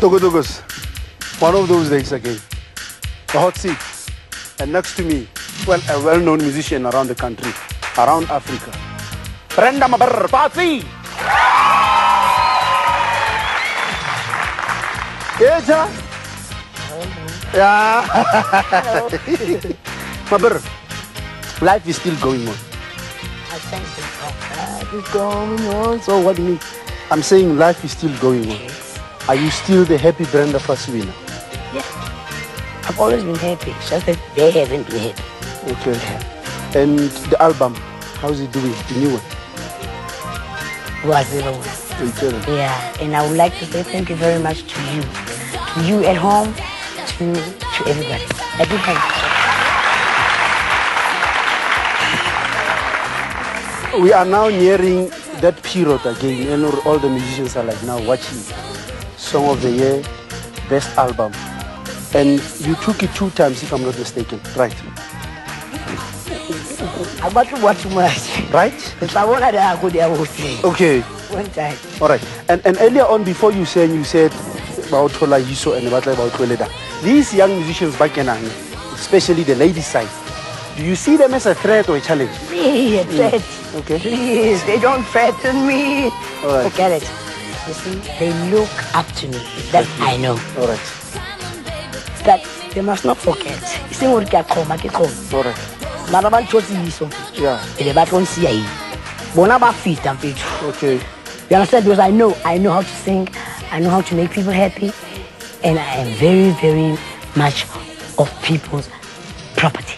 Togodogos. One of those days again. The hot seat. And next to me, well, a well-known musician around the country, around Africa. Brenda Mabarpati. Eja. Yeah. Mabar, life is still going on. I thank you. Life is going on. So what do you mean? I'm saying life is still going on. Are you still the happy Brenda Faswina? Yeah. I've always been happy. It's just that they haven't been happy. Okay. And the album, how's it doing? The new one? Was it all? Yeah. And I would like to say thank you very much to you. To you at home, to to everybody. I do. We are now nearing that period again, and all the musicians are like now watching Song of the Year, Best Album. And you took it two times, if I'm not mistaken, right? I'm about to watch much. Right? If I want to go there, I will say. Okay. One time. All right. And, and earlier on, before you sang, you said about Tola Yiso and about about Tweleda. These young musicians back in especially the ladies' side, do you see them as a threat or a challenge? Me, a threat. Mm. Okay. Please, they don't threaten me. All right. Forget it. You see, they look up to me. That I know. All right. That they must not forget. You see what I call, I call. All right. Mara ba ntshotse iso. Yeah. Ele ba tlo nsia yi. Bona ba fita mfethu. Okay. You understand? Because I know, I know how to sing, I know how to make people happy, and I am very, very much of people's property.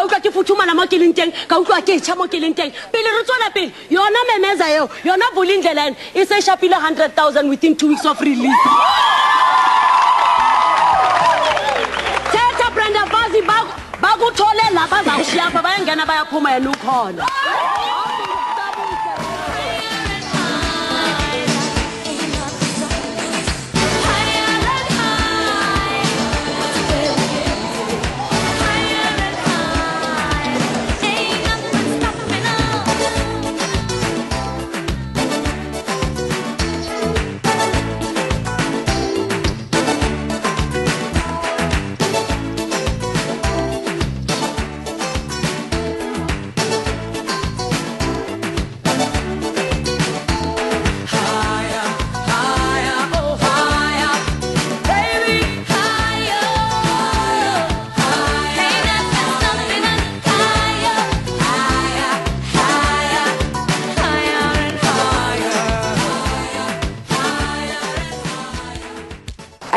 Ka utlwa ke futhumana mo ke leng teng ka utlwa ke tšha mo ke leng teng pele re tswela pele yona memeza eo yona bulindlela ene e se shapile 100 000 within two weeks of release. Thetha brenda fazi bakuthole la bazakushiya apha bayangena bayaphuma yena ukhona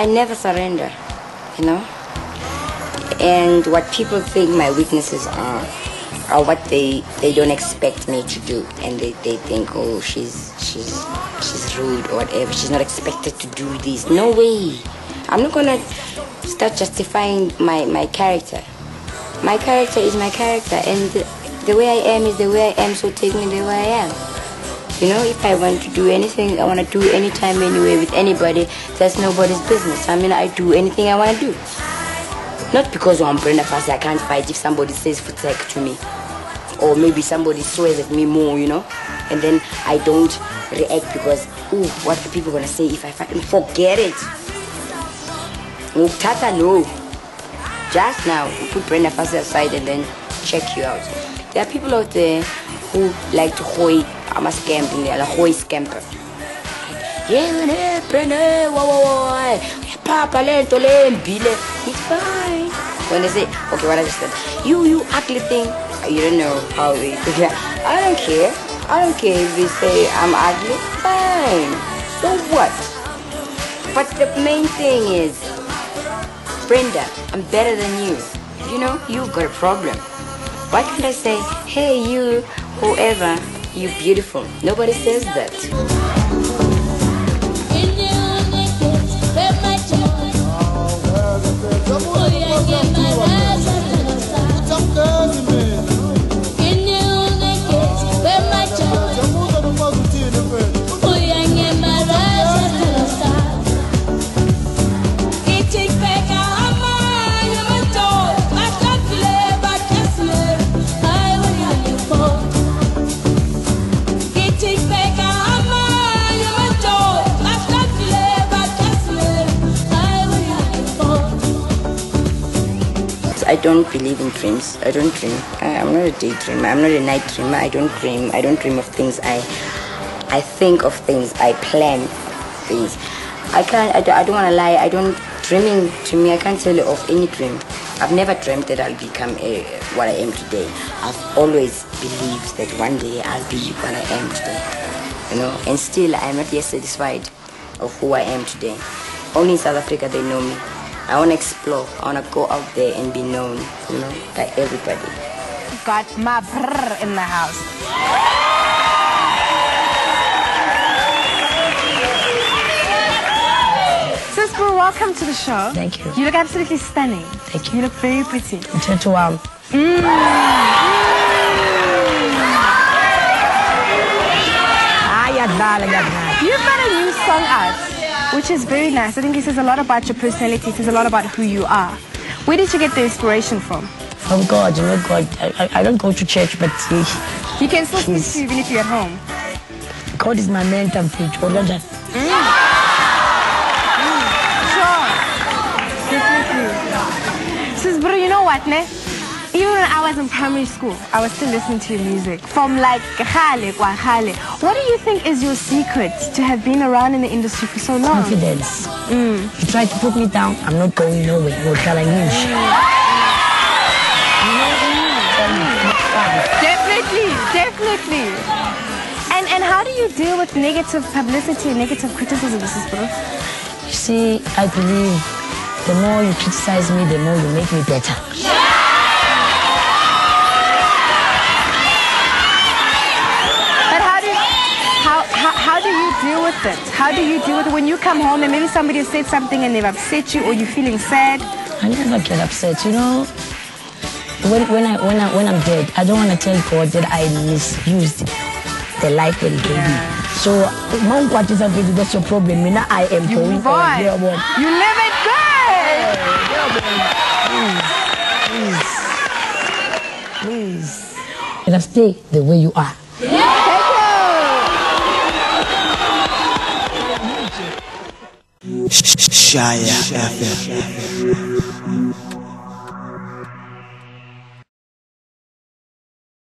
I never surrender, you know. And what people think my weaknesses are, are what they they don't expect me to do, and they, they think, oh, she's she's she's rude or whatever. She's not expected to do this. No way. I'm not gonna start justifying my my character. My character is my character, and the, the way I am is the way I am. So take me the way I am. You know, if I want to do anything, I want to do anytime, anywhere, with anybody, that's nobody's business. I mean, I do anything I want to do. Not because I'm Brenda Fassie, I can't fight if somebody says Futek to me. Or maybe somebody swears at me more, you know? And then I don't react because, ooh, what are people going to say if I fight? Forget it. Tata, no. Just now, put Brenda Fassie aside and then check you out. There are people out there who like to hoy I'm a scamping there, a hoy scamper. Papa, lento, lembile. It's fine. When they say, okay, what I just said, you, you ugly thing, you don't know how they I don't care. I don't care if they say I'm ugly. Fine. So what? But the main thing is, Brenda, I'm better than you. You know, you've got a problem. Why can't I say, hey, you, whoever, you beautiful? Nobody says that. Don't believe in dreams. I don't dream. I, I'm not a daydreamer. I'm not a night dreamer. I don't dream. I don't dream of things. I I think of things. I plan things. I can't. I don't, I don't want to lie. I don't dreaming to me. I can't tell you of any dream. I've never dreamt that I'll become a, what I am today. I've always believed that one day I'll be what I am today. You know, and still I'm not yet satisfied of who I am today. Only in South Africa they know me. I want to explore. I want to go out there and be known, you know, by everybody. Got my brr in the house. Sister, welcome to the show. Thank you. You look absolutely stunning. Thank you. You look very pretty. Mthetho wami. Mm. Hayi yadlala yadlala. You've got a new song out, which is very nice. I think it says a lot about your personality. It says a lot about who you are. Where did you get the inspiration from? From God, you know God. I, I, I don't go to church, but he, You can still speak to even if you're at home. God is my mentor. mfethu. Kodwa oh, mm. Sure. Definitely. Sis, bro, you know what, ne? Even when I was in primary school, I was still listening to your music. From like Khale, kwa Khale. What do you think is your secret to have been around in the industry for so long? confidence. Mm. You try to put me down, I'm not going nowhere. Ngiyohlala ngisho. Definitely, definitely. And and how do you deal with negative publicity and negative criticism, Mrs. Bro? You see, I believe the more you criticize me, the more you make me better. Deal with it? How do you deal with it when you come home and maybe somebody has said something and they've upset you or you're feeling sad? I never get upset, you know. When, when, I, when, I, when I'm dead, I don't want to tell God that I misused the life that He gave me. So, mom, what is? That's your problem. Mina, I am You going move on. Yeah, well, You live it good. please. Let us stay the way you are. Shaya FM.